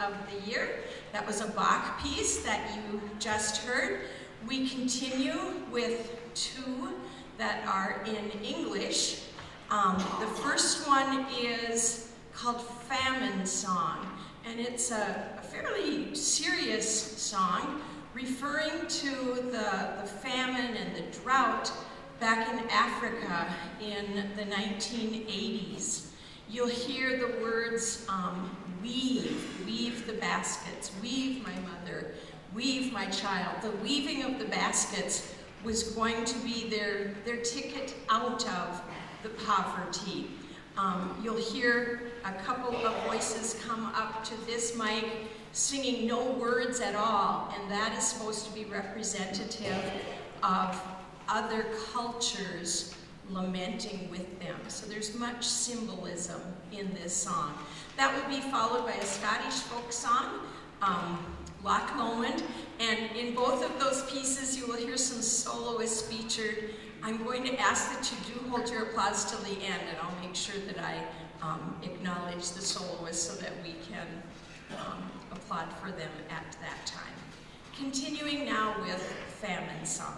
of the year. That was a Bach piece that you just heard. We continue with two that are in English. Um, the first one is called Famine Song, and it's a, a fairly serious song referring to the, the famine and the drought back in Africa in the 1980s. You'll hear the words um, weave, weave the baskets, weave my mother, weave my child. The weaving of the baskets was going to be their, their ticket out of the poverty. Um, you'll hear a couple of voices come up to this mic singing no words at all, and that is supposed to be representative of other cultures lamenting with them. So there's much symbolism in this song. That will be followed by a Scottish folk song, um, Loch Lomond, and in both of those pieces you will hear some soloists featured. I'm going to ask that you do hold your applause till the end, and I'll make sure that I um, acknowledge the soloists so that we can um, applaud for them at that time. Continuing now with Famine Song.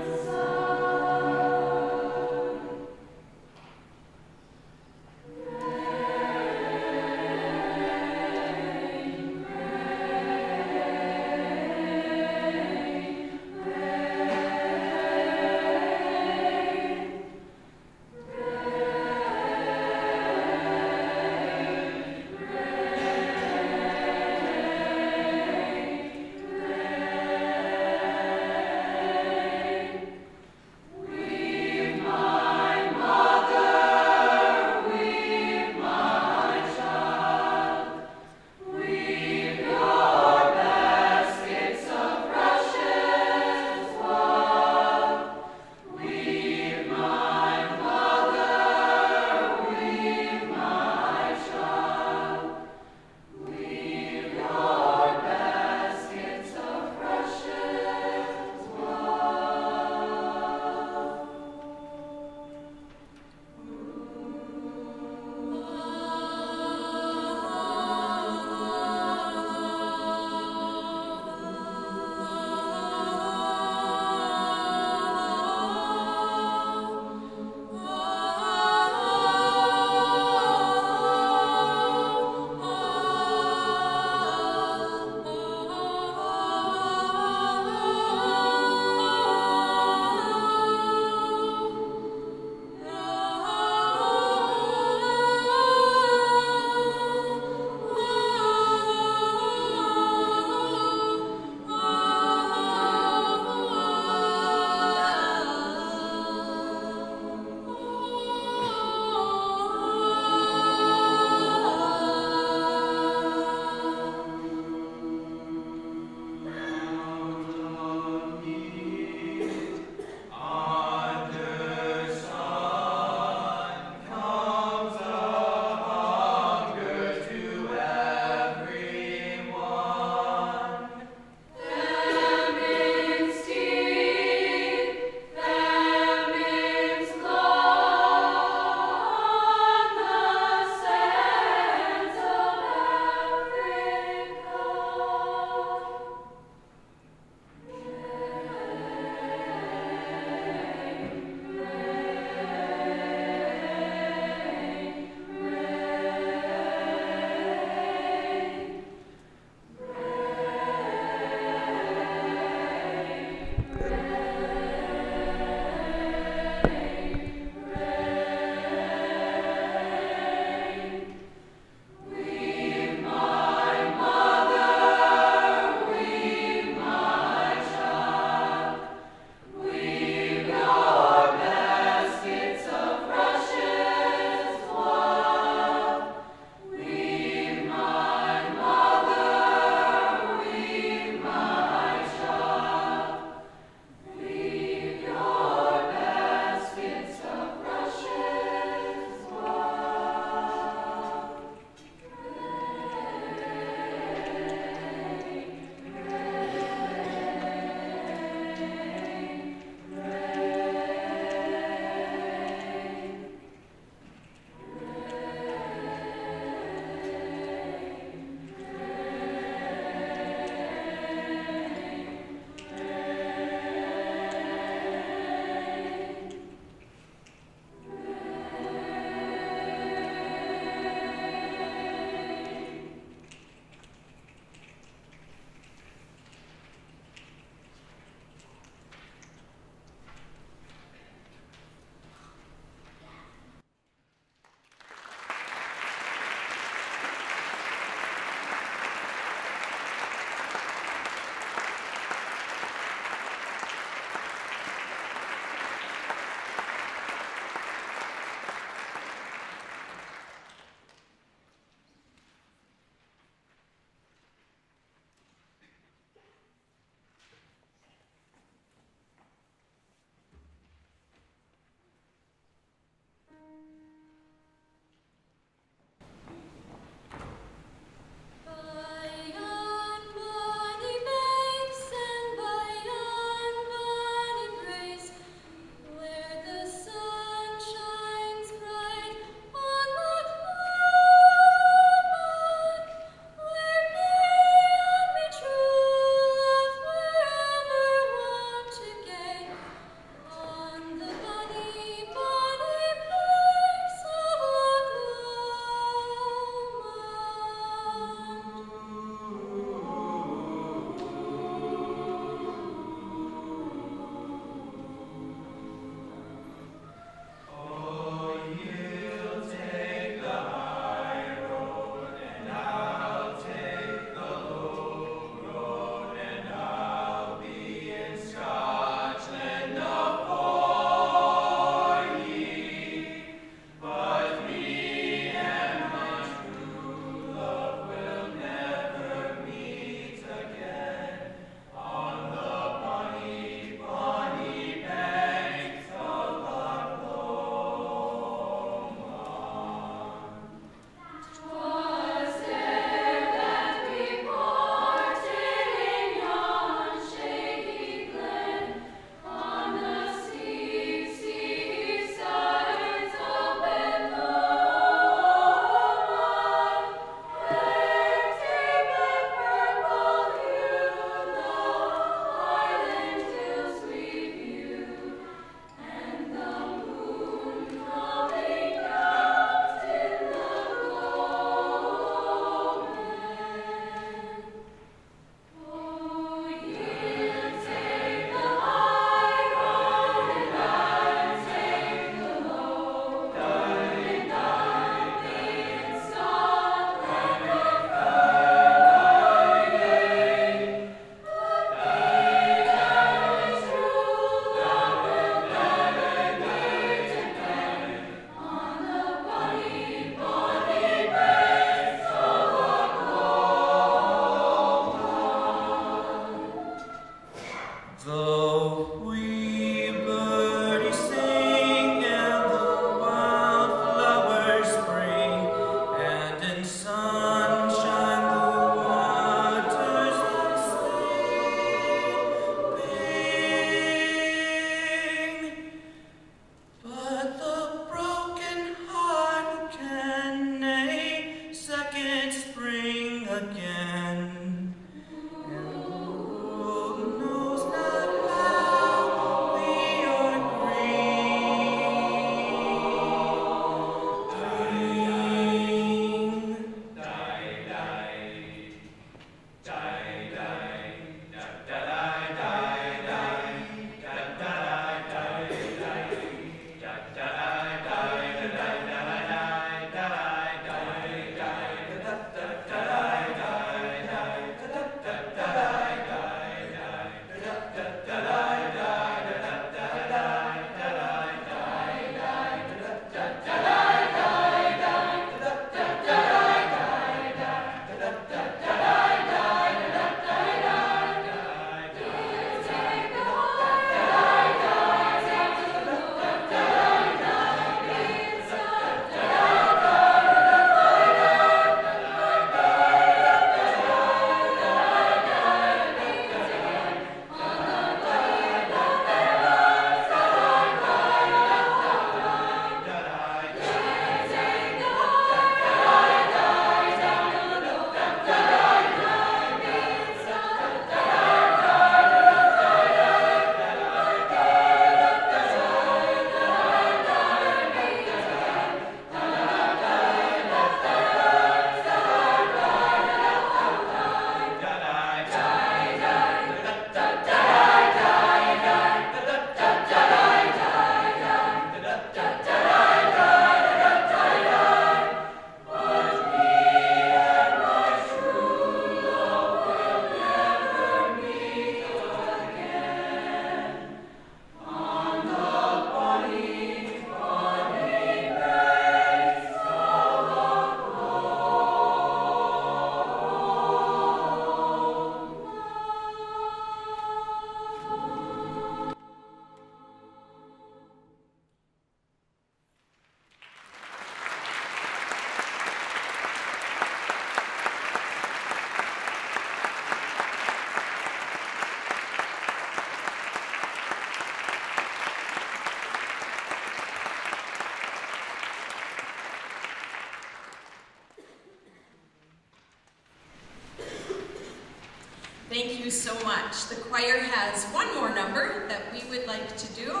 So much. The choir has one more number that we would like to do.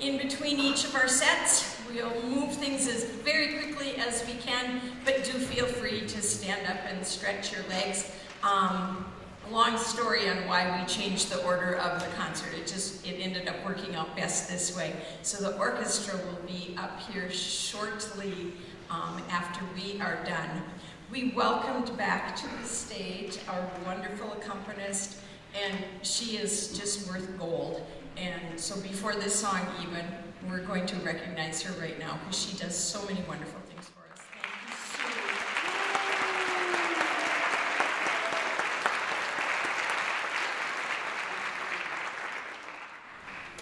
In between each of our sets, we'll move things as very quickly as we can, but do feel free to stand up and stretch your legs. Um, a long story on why we changed the order of the concert. It just, it ended up working out best this way. So the orchestra will be up here shortly um, after we are done. We welcomed back to the stage our wonderful accompanist, and she is just worth gold. And so before this song even, we're going to recognize her right now because she does so many wonderful things for us.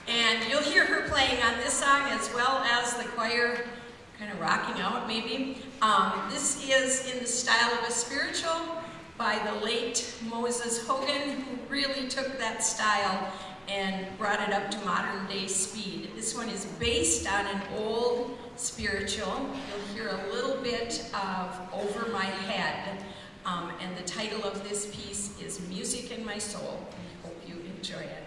And you'll hear her playing on this song as well as the choir kind of rocking out maybe. Um, this is in the style of a spiritual by the late Moses Hogan, who really took that style and brought it up to modern day speed. This one is based on an old spiritual. You'll hear a little bit of Over My Head. Um, and the title of this piece is Music in My Soul. Hope you enjoy it.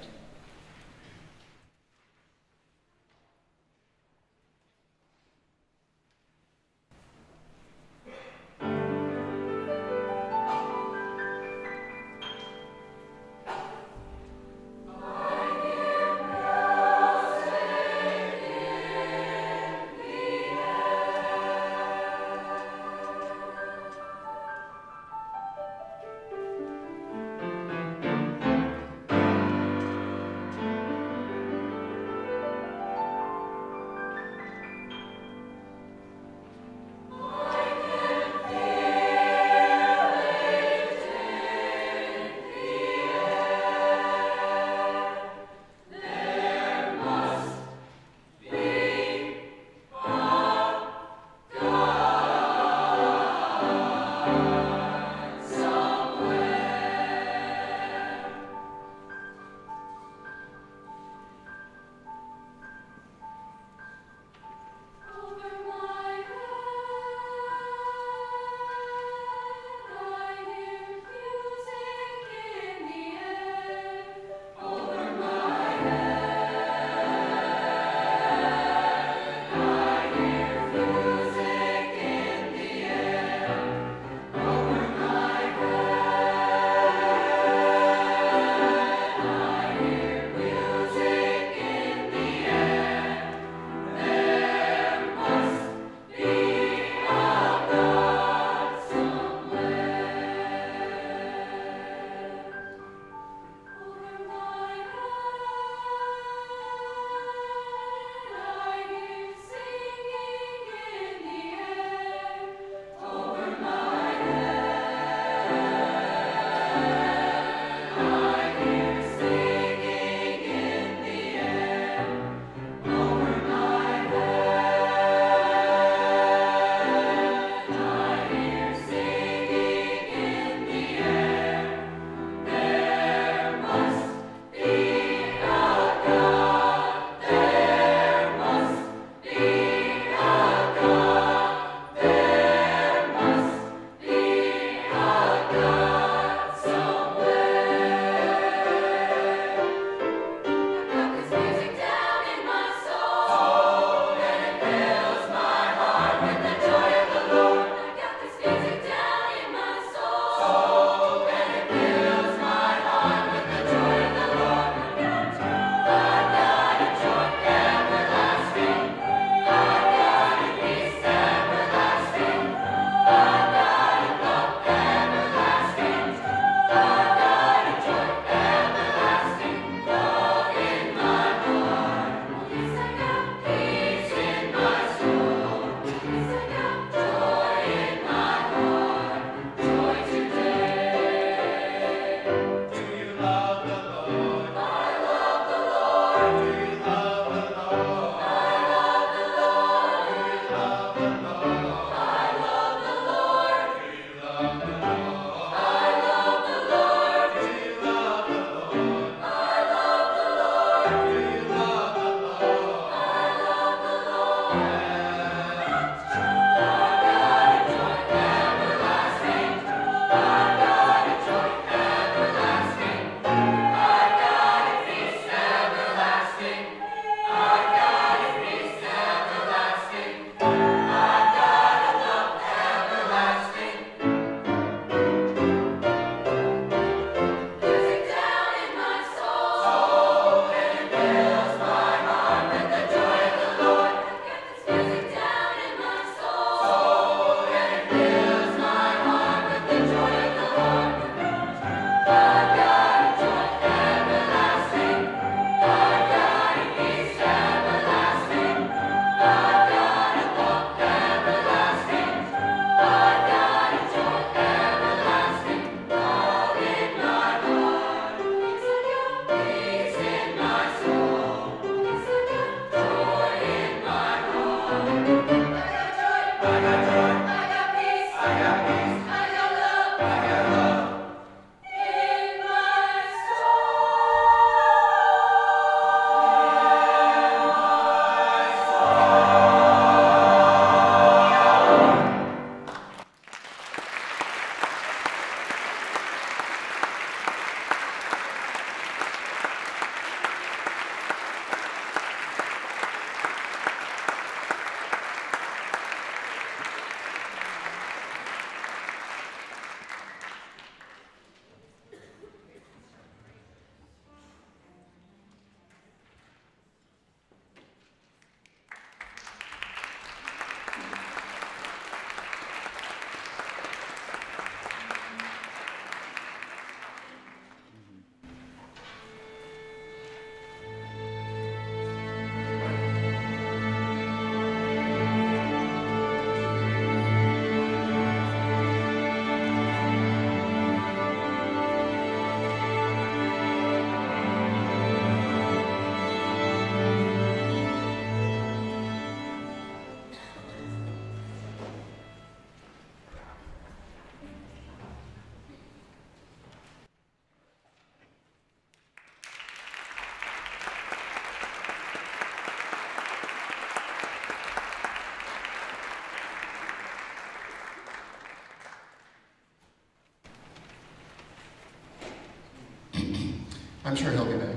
I'm sure he'll be back.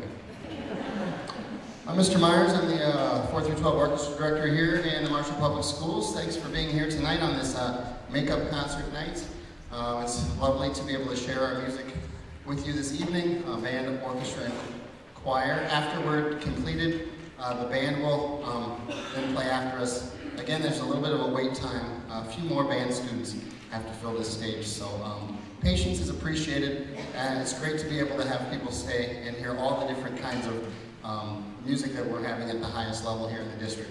I'm Mr. Myers. I'm the uh, 4 through 12 orchestra director here in the Marshall Public Schools. Thanks for being here tonight on this uh, makeup concert night. Uh, it's lovely to be able to share our music with you this evening, uh, band, orchestra, and choir. After we're completed, uh, the band will um, then play after us. Again, there's a little bit of a wait time. a few more band students have to fill this stage, so um, patience is appreciated, and it's great to be able to have people stay and hear all the different kinds of um, music that we're having at the highest level here in the district.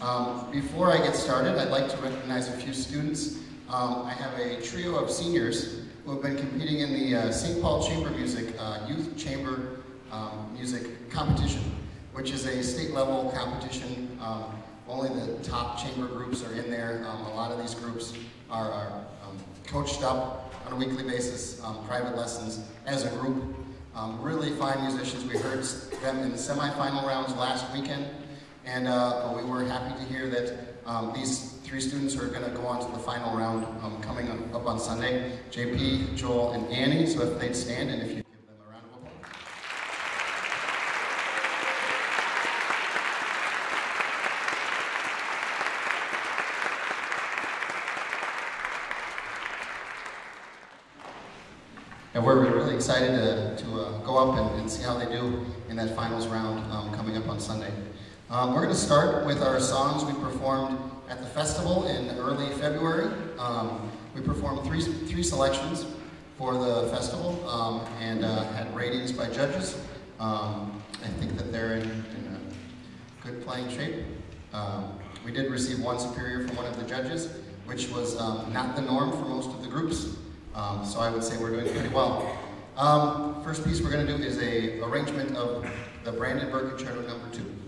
Um, before I get started, I'd like to recognize a few students. Um, I have a trio of seniors who have been competing in the uh, St. Paul Chamber Music uh, Youth Chamber um, Music Competition, which is a state level competition. Um, only the top chamber groups are in there. Um, a lot of these groups are, are coached up on a weekly basis, private lessons as a group. Um, really fine musicians. We heard them in the semifinal rounds last weekend, and uh, we were happy to hear that um, these three students are going to go on to the final round um, coming up on Sunday. JP, Joel, and Annie. So if they'd stand, and if you And we're really excited to, to uh, go up and, and, see how they do in that finals round um, coming up on Sunday. Um, we're going to start with our songs we performed at the festival in early February. Um, we performed three, three selections for the festival um, and uh, had ratings by judges. Um, I think that they're in, in a good playing shape. Um, we did receive one superior from one of the judges, which was not the norm for most of the groups. Um, so I would say we're doing pretty well. Um, first piece we're going to do is a arrangement of the Brandenburg Concerto number two.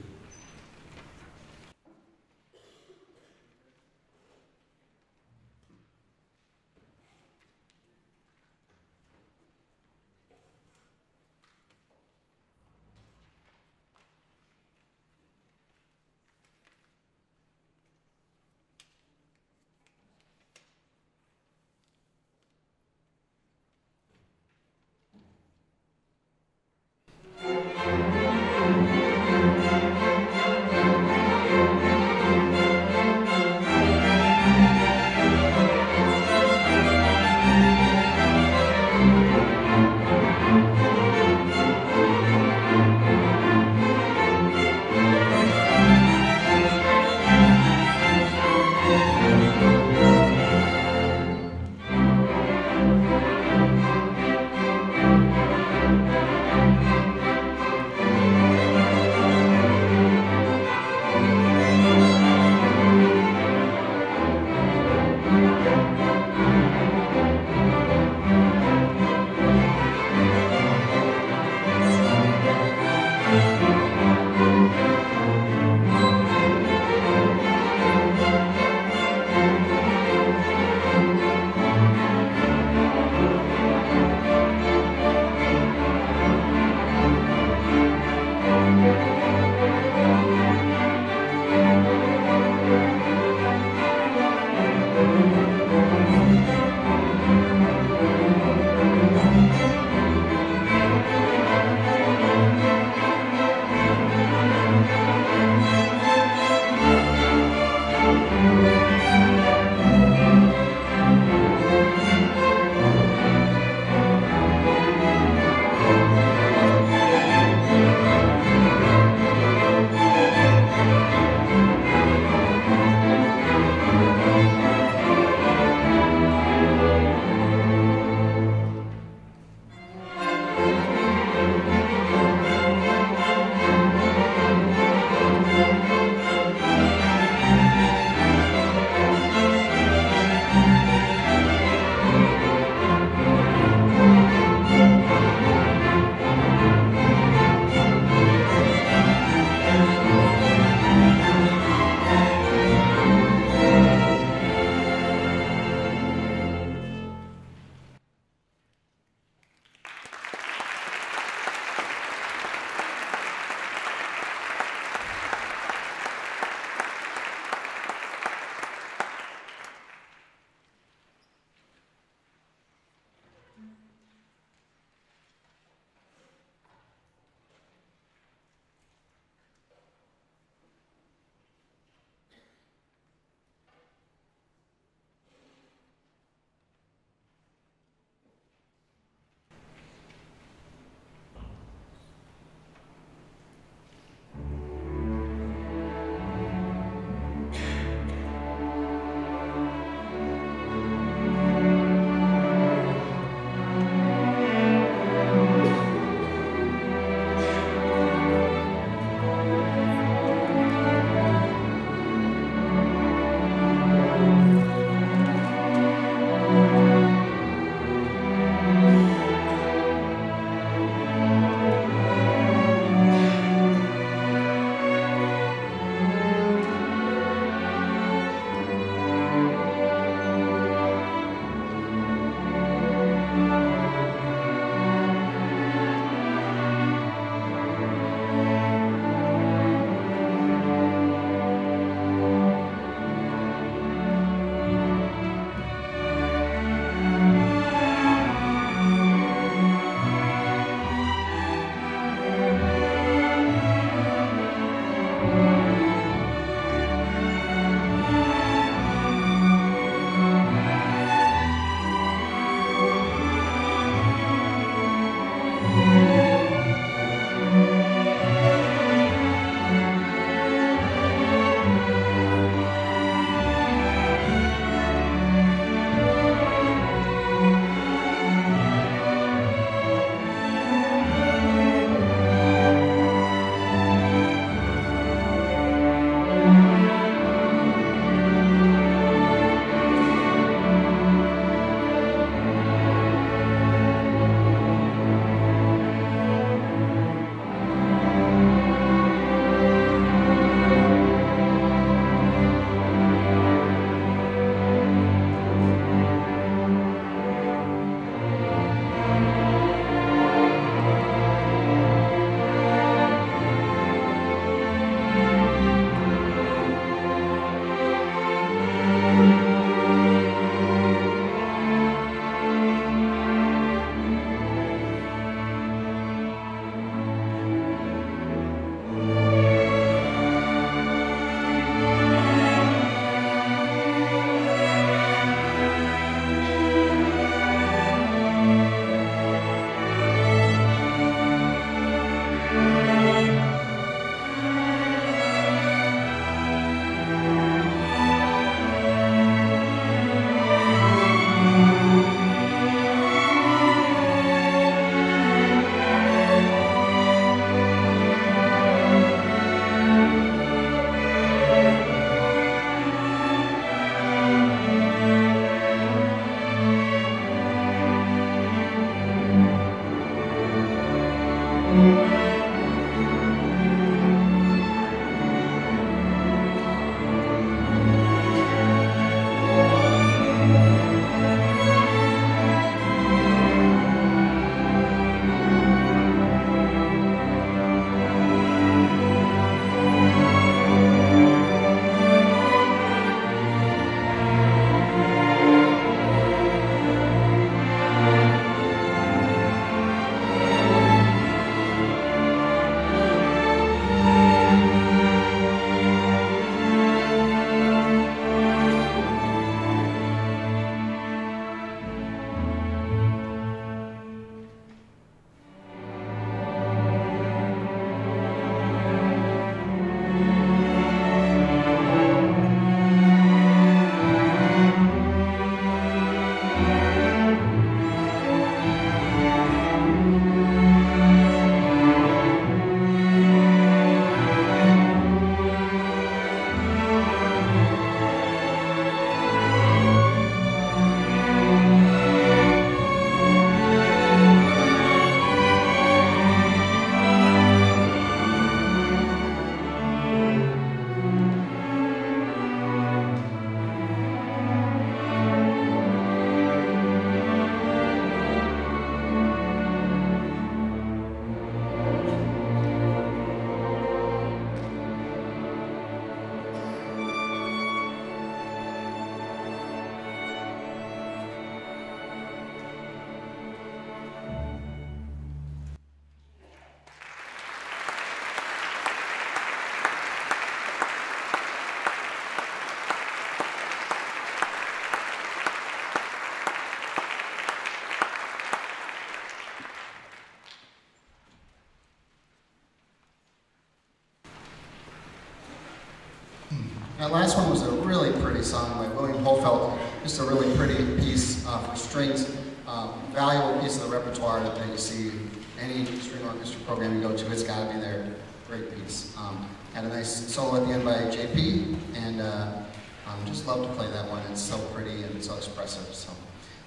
That last one was a really pretty song by William Hofeldt, just a really pretty piece uh, for strings, um, valuable piece of the repertoire that, that you see any string orchestra program you go to, it's got to be there. Great piece. Um, had a nice solo at the end by JP, and uh, um, just love to play that one. It's so pretty and so expressive. So,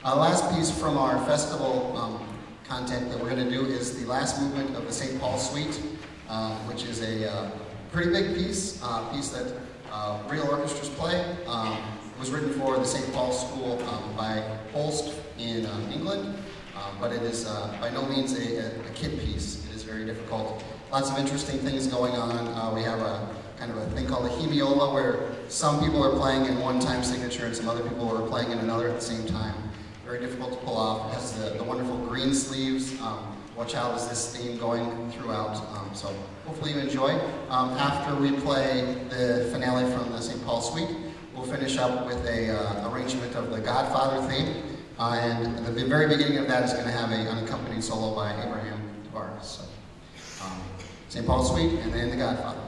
uh, last piece from our festival um, content that we're going to do is the last movement of the St. Paul Suite, uh, which is a uh, pretty big piece, uh, piece that uh, real orchestras play. Um, it was written for the St. Paul School um, by Holst in um, England, um, but it is uh, by no means a, a, a kid piece. It is very difficult. Lots of interesting things going on. Uh, we have a kind of a thing called a hemiola where some people are playing in one time signature and some other people are playing in another at the same time. Very difficult to pull off. It has the, the wonderful Greensleeves. Um, Watch Out is this theme going throughout. So hopefully you enjoy. Um, after we play the finale from the St. Paul Suite, we'll finish up with a uh, arrangement of the Godfather theme. Uh, and the very beginning of that is going to have an unaccompanied solo by Abraham Tavares. So, um, St. Paul Suite and then the Godfather.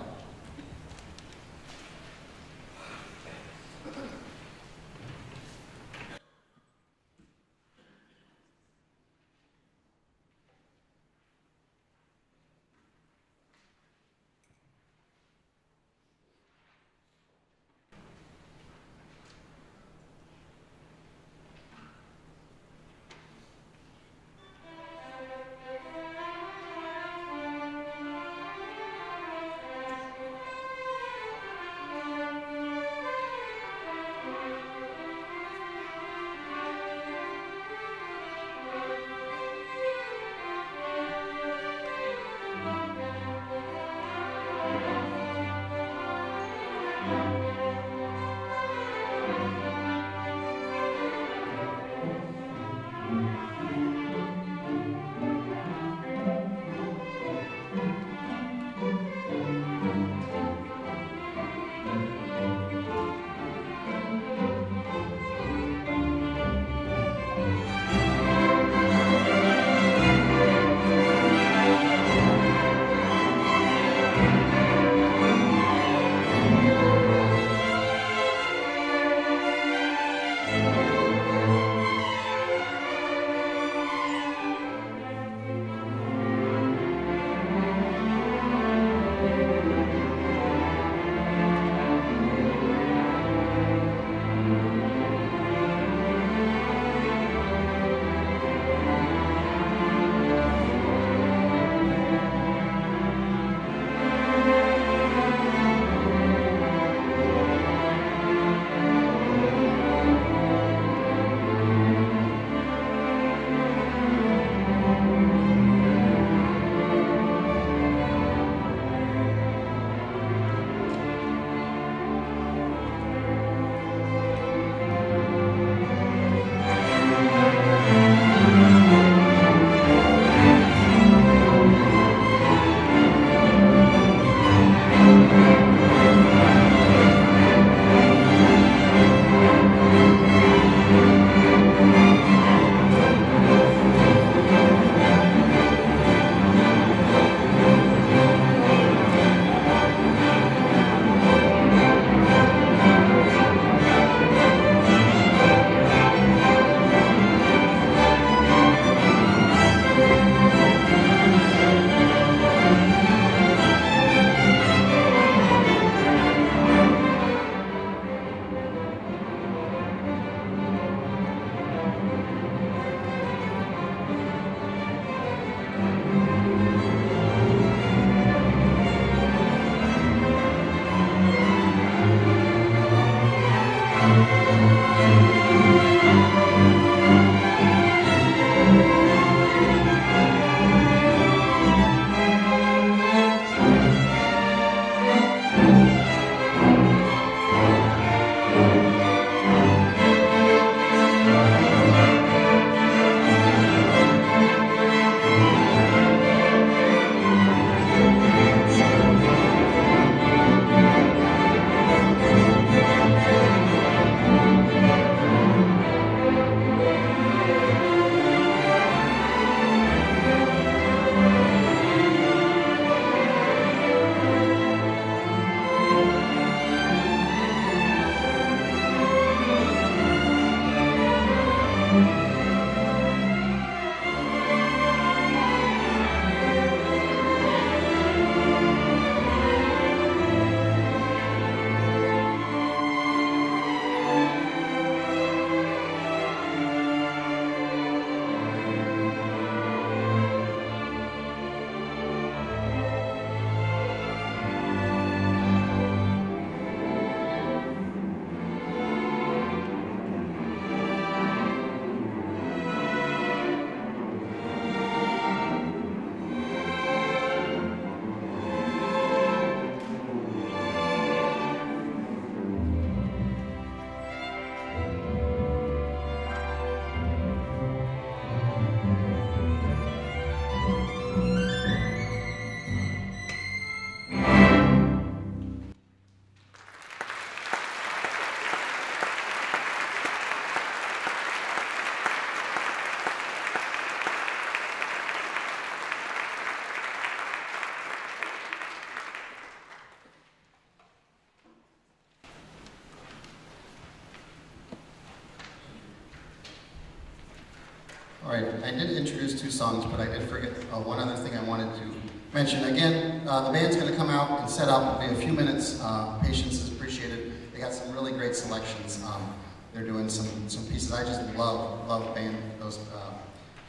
I, I did introduce two songs, but I did forget uh, one other thing I wanted to mention. Again, uh, the band's going to come out and set up. It'll be a few minutes. Uh, patience is appreciated. They got some really great selections. Um, they're doing some, some pieces. I just love, love band, those uh,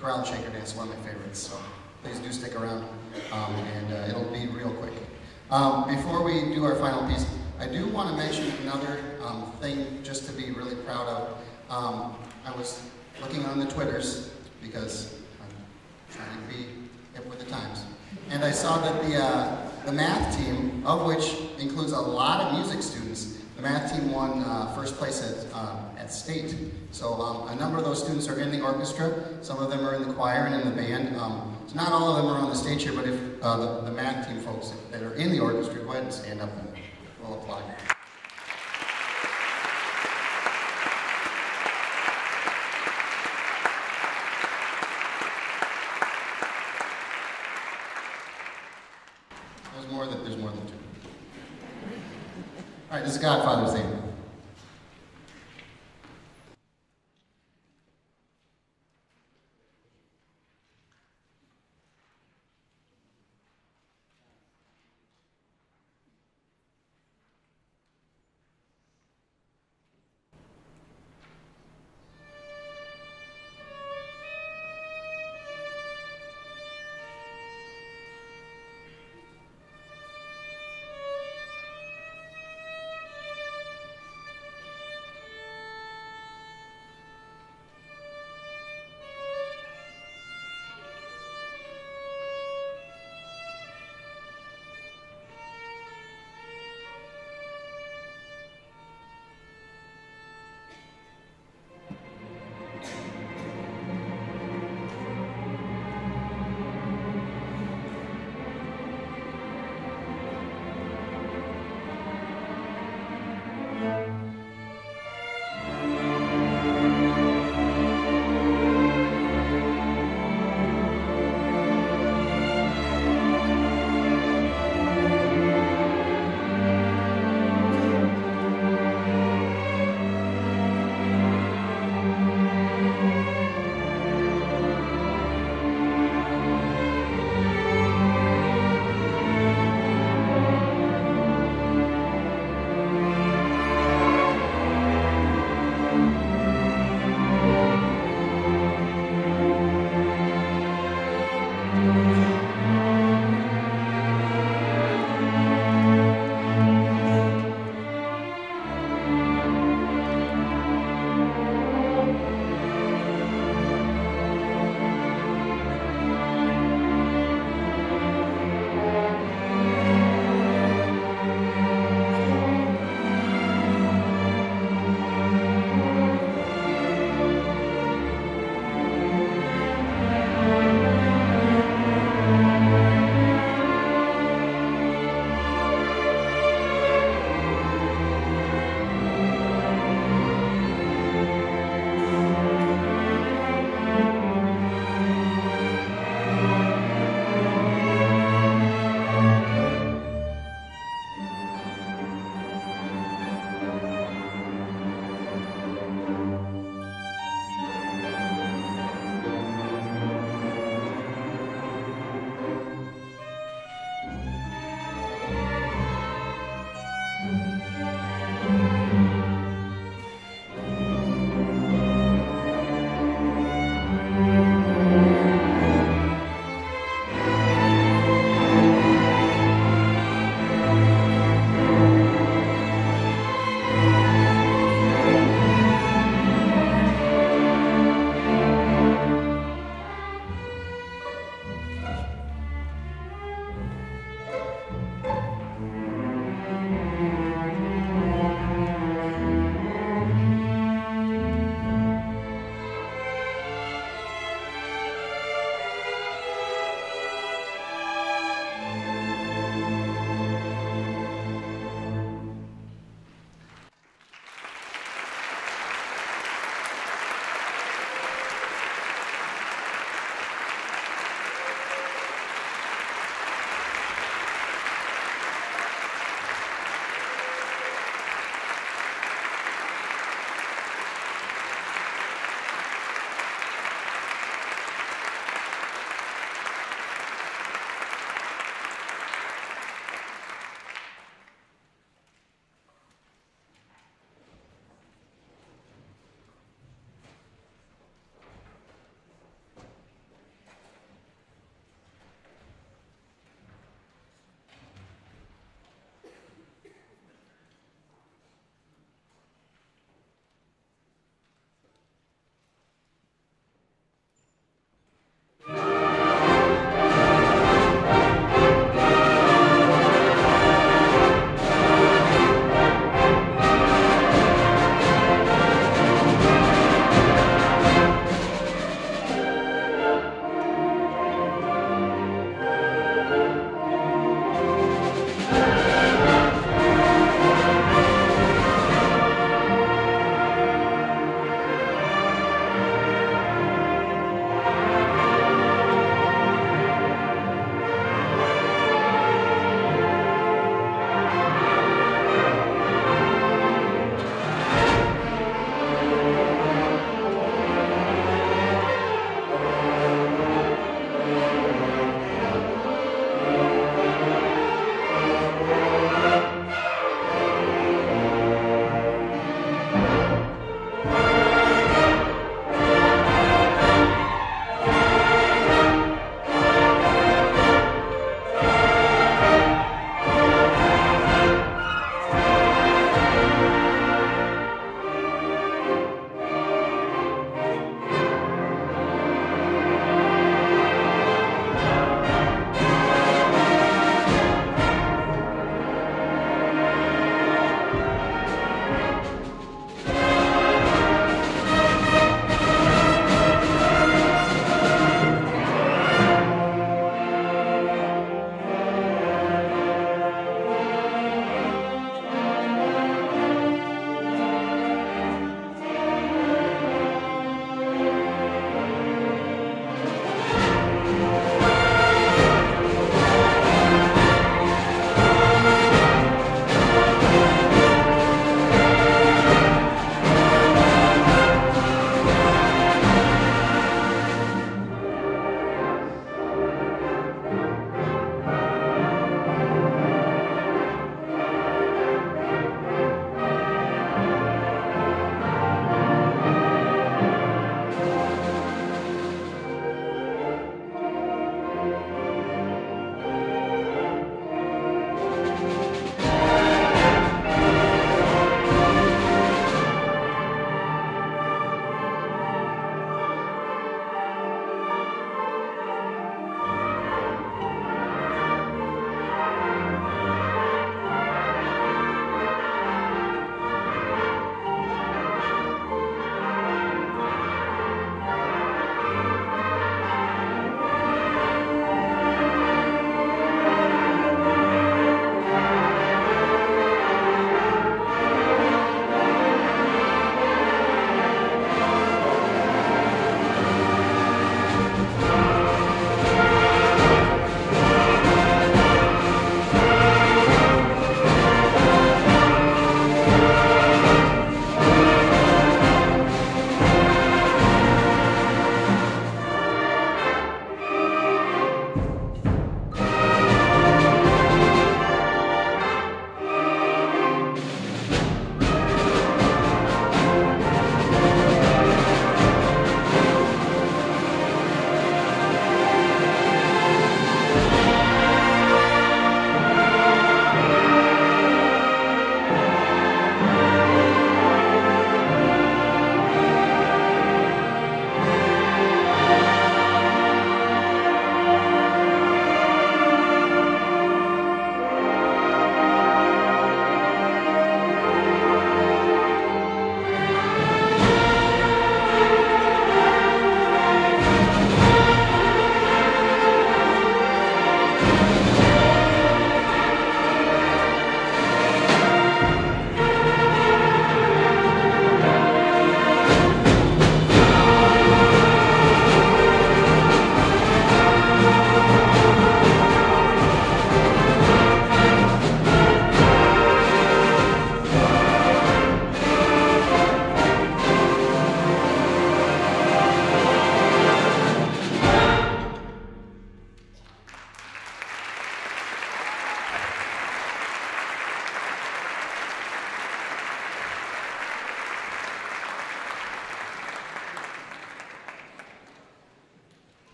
Chorale and Shaker Dance, one of my favorites. So please do stick around, um, and uh, it'll be real quick. Um, before we do our final piece, I do want to mention another um, thing just to be really proud of. Um, I was looking on the Twitters because I'm trying to be hip with the times. And I saw that the, uh, the math team, of which includes a lot of music students, the math team won uh, first place at, uh, at state. So um, a number of those students are in the orchestra, some of them are in the choir and in the band. Um, so not all of them are on the stage here, but if uh, the, the math team folks that are in the orchestra, go ahead and stand up and we'll applaud. There's more than there's more than two. All right, this is Godfather's theme.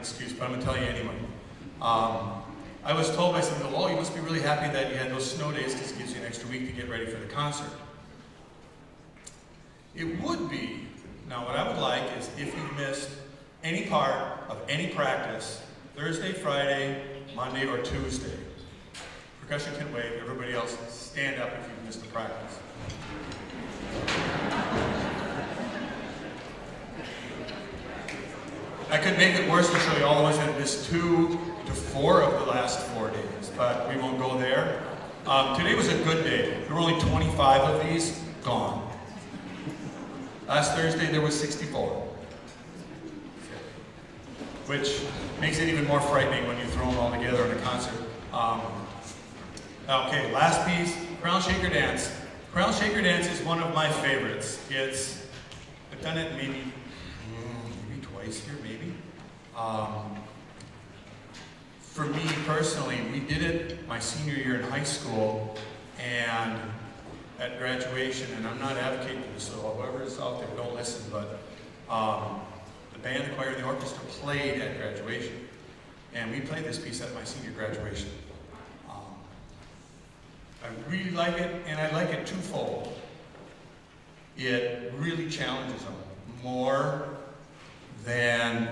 Excuse, but I'm to tell you anyway. Um, I was told by some people, oh, you must be really happy that you had those snow days because it gives you an extra week to get ready for the concert. It would be, now what I would like is if you missed any part of any practice, Thursday, Friday, Monday, or Tuesday, percussion can wave, everybody else stand up if you missed a practice. I could make it worse to show you all the ones that missed two to four of the last four days, but we won't go there. Um, today was a good day. There were only 25 of these gone. Last Thursday there was 64. Which makes it even more frightening when you throw them all together in a concert. Um, okay, last piece, Crown Shaker Dance. Crown Shaker Dance is one of my favorites. It's, I've done it maybe, maybe twice here, maybe. Um, for me personally, we did it my senior year in high school, and at graduation, and I'm not advocating this, so whoever is out there, don't listen, but um, the band, the choir, and the orchestra played at graduation. And we played this piece at my senior graduation. Um, I really like it, and I like it twofold. It really challenges them more than,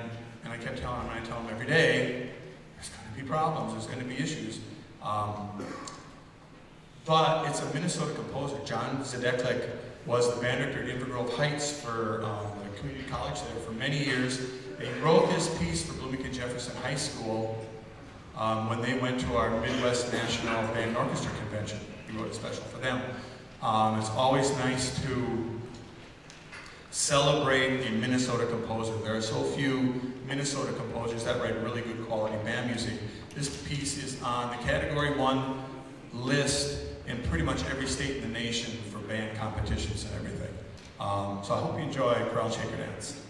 and I kept telling them, and I tell them every day, there's going to be problems, there's going to be issues. Um, but it's a Minnesota composer. John Zdechlik was the band director at Inver Grove Heights for um, the community college there for many years. They wrote this piece for Bloomington Jefferson High School um, when they went to our Midwest National Band Orchestra Convention. He wrote it special for them. Um, it's always nice to celebrate a Minnesota composer. There are so few Minnesota composers that write really good quality band music. This piece is on the category one list in pretty much every state in the nation for band competitions and everything. Um, so I hope you enjoy Crowd Shaker Dance.